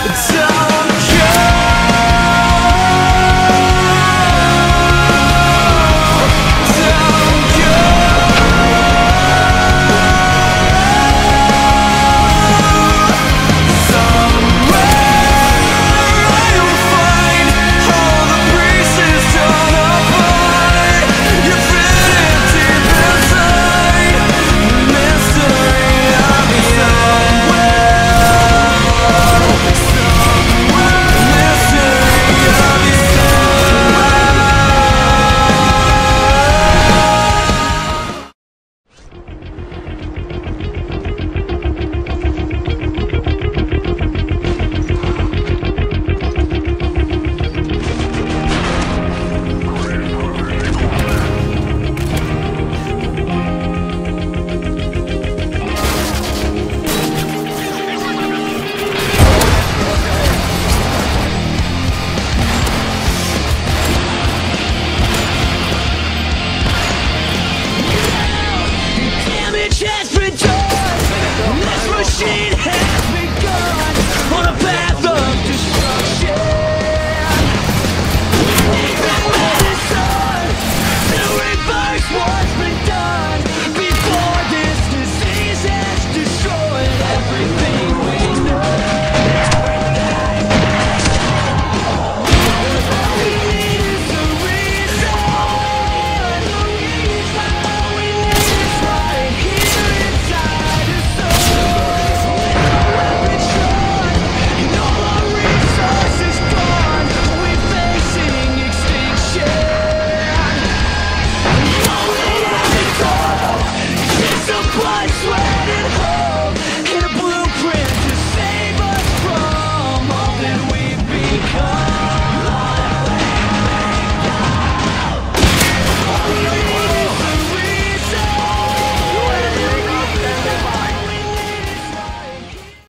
It's